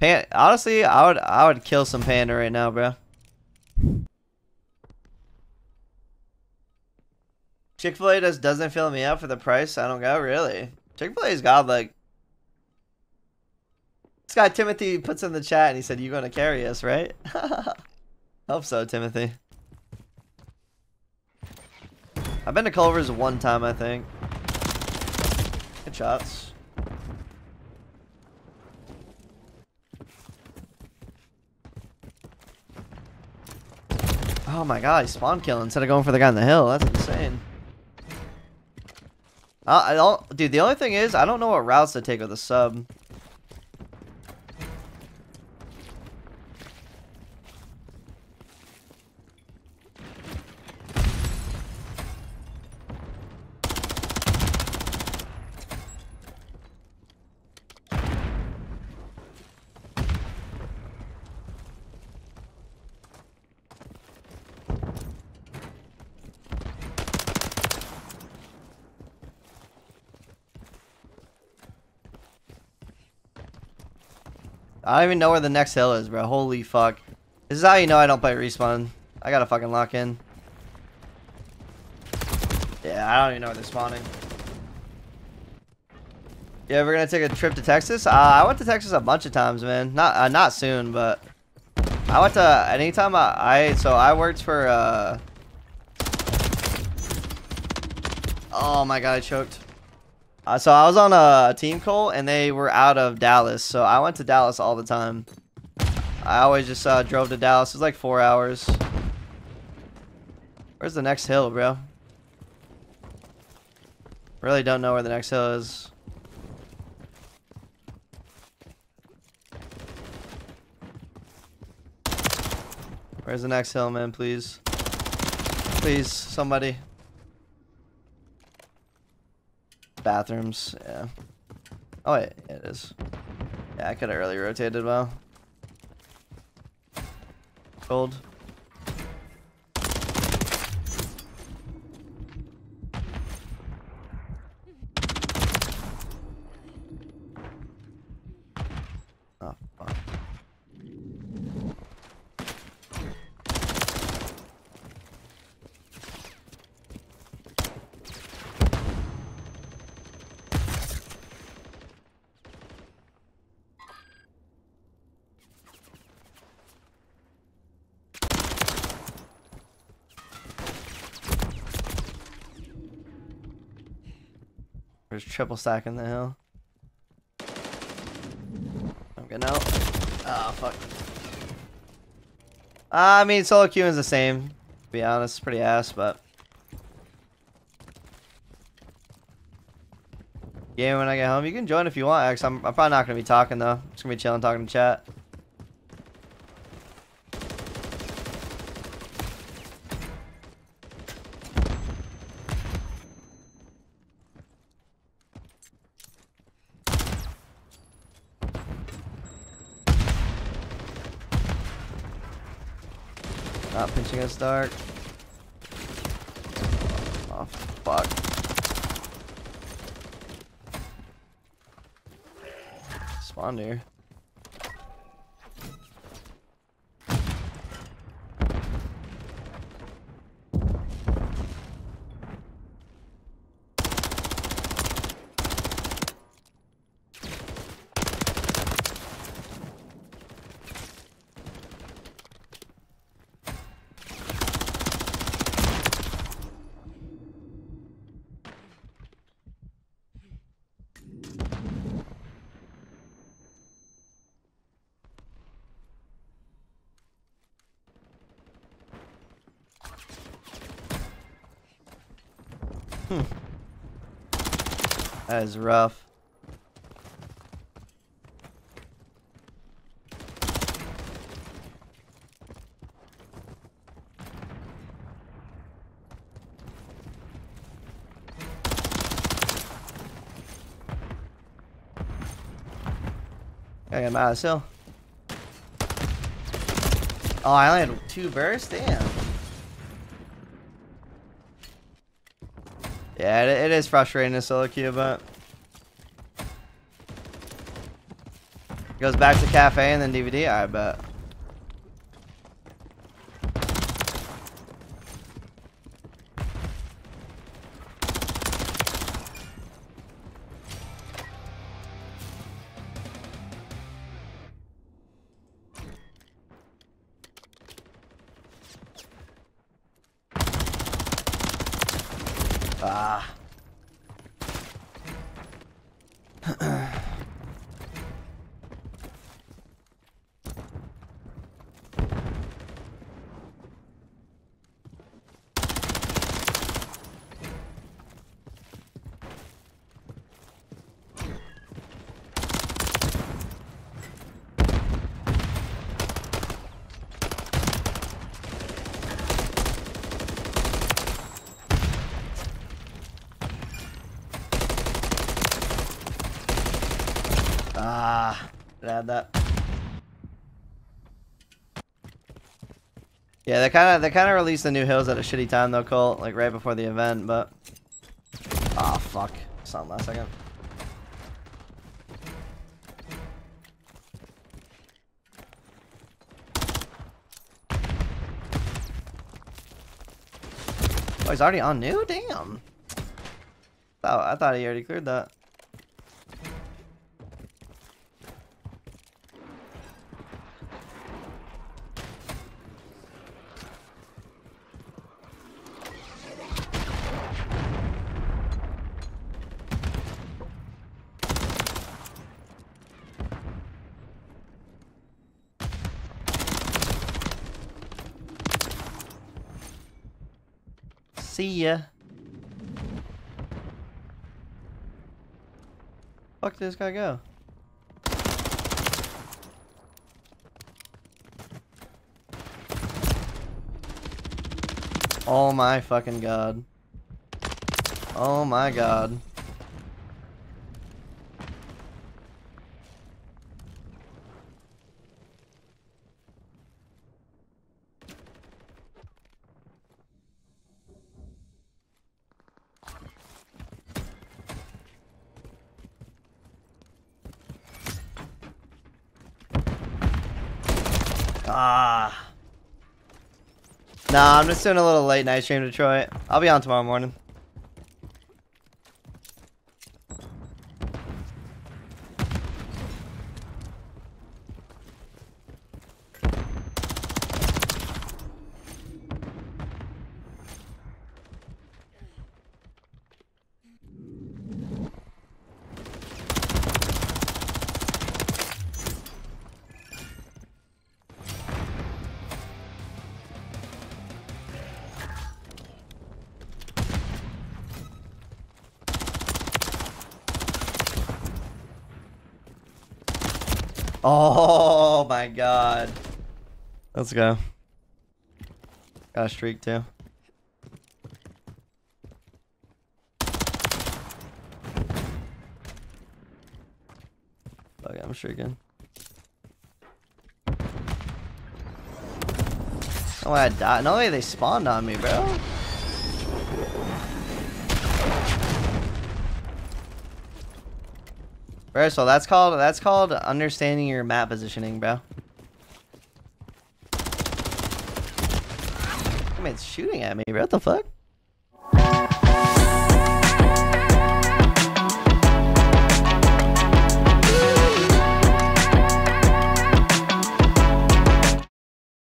Pan honestly, I would I would kill some panda right now, bro. Chick-fil-A just doesn't fill me up for the price I don't go, really. Chick-fil-A's godlike. This guy Timothy puts in the chat and he said, You're gonna carry us, right? Hope so, Timothy. I've been to Culver's one time, I think. Good shots. Oh my god, he spawn killing instead of going for the guy on the hill. That's insane. Uh, I don't, dude. The only thing is, I don't know what routes to take with a sub. I don't even know where the next hill is, bro. Holy fuck. This is how you know I don't play respawn. I gotta fucking lock in. Yeah, I don't even know where they're spawning. Yeah, we're gonna take a trip to Texas. Uh, I went to Texas a bunch of times, man. Not uh, not soon, but I went to anytime I, I so I worked for. Uh, oh my god, I choked. Uh, so I was on a team call and they were out of Dallas. So I went to Dallas all the time. I always just uh, drove to Dallas. It was like four hours. Where's the next hill, bro? Really don't know where the next hill is. Where's the next hill, man? Please. Please, somebody. Bathrooms, yeah. Oh yeah, it is. Yeah, I could have early rotated well. Gold. There's triple stack in the hill. I'm getting out. Oh, fuck. Ah, I mean, solo queuing is the same. To be honest, it's pretty ass, but... Yeah, when I get home. You can join if you want, X. I'm, I'm probably not going to be talking, though. I'm just going to be chilling, talking to chat. Not pinching us dark. Oh, fuck. Spawn here. Hmm. That is rough. I got out of. Oh, I only had two bursts? Damn. Yeah, it, it is frustrating to solo queue, but... Goes back to cafe and then DVD. I bet. Ah. Ah, add that. Yeah, they kind of they kind of released the new hills at a shitty time though, Colt, like right before the event, but ah, fuck, something last second. Oh, he's already on new? Damn. Oh, I thought he already cleared that. See ya. Fuck this guy go? Oh my fucking god. Oh my god. Ah. Nah, I'm just doing a little late night stream Detroit. I'll be on tomorrow morning. Oh my god. Let's go. Got a streak too. Okay, I'm streaking. No way I died. No way they spawned on me, bro. Bro, so that's called that's called understanding your map positioning, bro. I mean, it's shooting at me, bro. What the fuck?